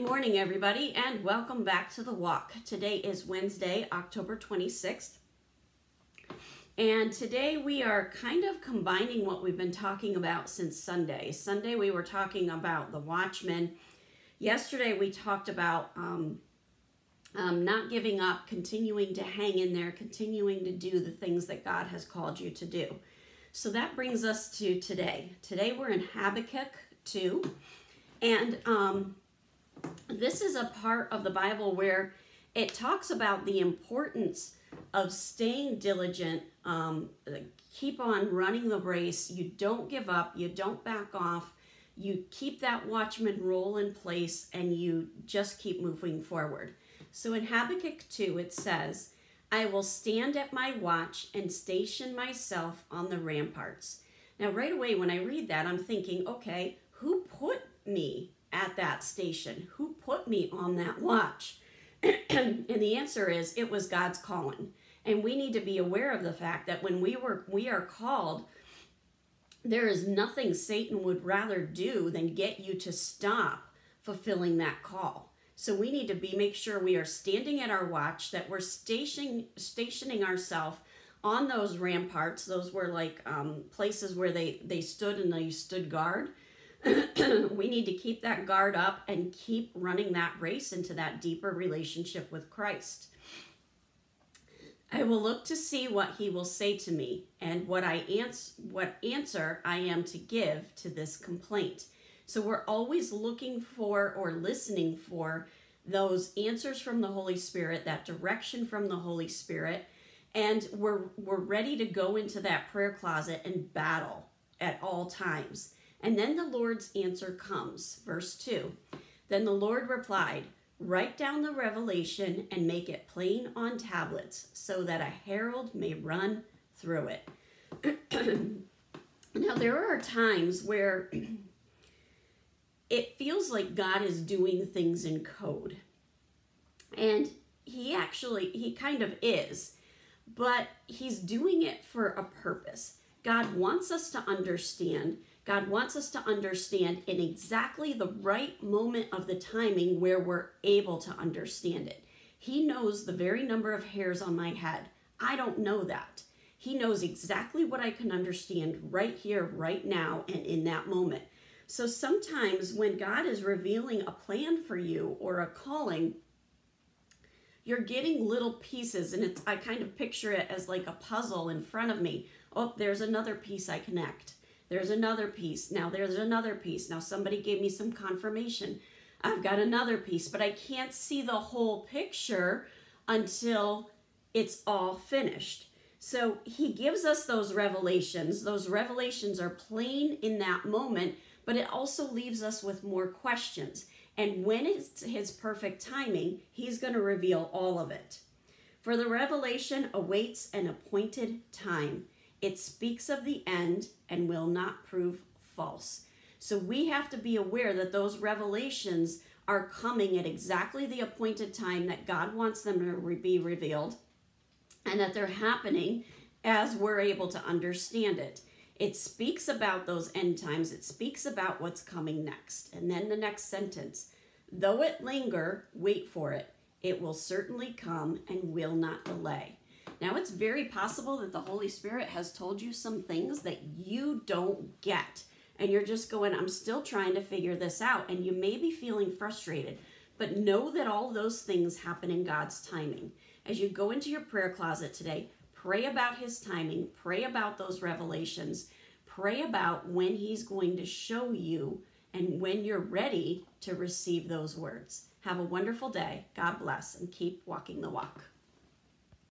Morning, everybody, and welcome back to the walk. Today is Wednesday, October 26th. And today we are kind of combining what we've been talking about since Sunday. Sunday we were talking about the watchman. Yesterday we talked about um, um, not giving up, continuing to hang in there, continuing to do the things that God has called you to do. So that brings us to today. Today we're in Habakkuk 2. And um, this is a part of the Bible where it talks about the importance of staying diligent, um, keep on running the race. You don't give up, you don't back off. You keep that watchman role in place and you just keep moving forward. So in Habakkuk 2, it says, I will stand at my watch and station myself on the ramparts. Now, right away, when I read that, I'm thinking, okay, who put me at that station? Who put me on that watch? and the answer is it was God's calling. And we need to be aware of the fact that when we were we are called, there is nothing Satan would rather do than get you to stop fulfilling that call. So we need to be make sure we are standing at our watch, that we're stationing stationing ourselves on those ramparts. Those were like um, places where they they stood and they stood guard we need to keep that guard up and keep running that race into that deeper relationship with Christ. I will look to see what he will say to me and what I ans- what answer I am to give to this complaint. So we're always looking for or listening for those answers from the Holy Spirit, that direction from the Holy Spirit, and we're we're ready to go into that prayer closet and battle at all times. And then the Lord's answer comes. Verse 2 Then the Lord replied, Write down the revelation and make it plain on tablets, so that a herald may run through it. now, there are times where it feels like God is doing things in code. And he actually, he kind of is, but he's doing it for a purpose. God wants us to understand God wants us to understand in exactly the right moment of the timing where we're able to understand it. He knows the very number of hairs on my head. I don't know that. He knows exactly what I can understand right here, right now, and in that moment. So sometimes when God is revealing a plan for you or a calling, you're getting little pieces and it's I kind of picture it as like a puzzle in front of me. Oh, there's another piece I connect. There's another piece. Now there's another piece. Now somebody gave me some confirmation. I've got another piece, but I can't see the whole picture until it's all finished. So he gives us those revelations. Those revelations are plain in that moment, but it also leaves us with more questions. And when it's his perfect timing, he's going to reveal all of it. For the revelation awaits an appointed time. It speaks of the end and will not prove false. So we have to be aware that those revelations are coming at exactly the appointed time that God wants them to be revealed and that they're happening as we're able to understand it. It speaks about those end times, it speaks about what's coming next. And then the next sentence though it linger, wait for it. It will certainly come and will not delay. Now, it's very possible that the Holy Spirit has told you some things that you don't get. And you're just going, I'm still trying to figure this out. And you may be feeling frustrated. But know that all those things happen in God's timing. As you go into your prayer closet today, pray about His timing, pray about those revelations, pray about when He's going to show you and when you're ready to receive those words. Have a wonderful day. God bless and keep walking the walk.